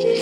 Just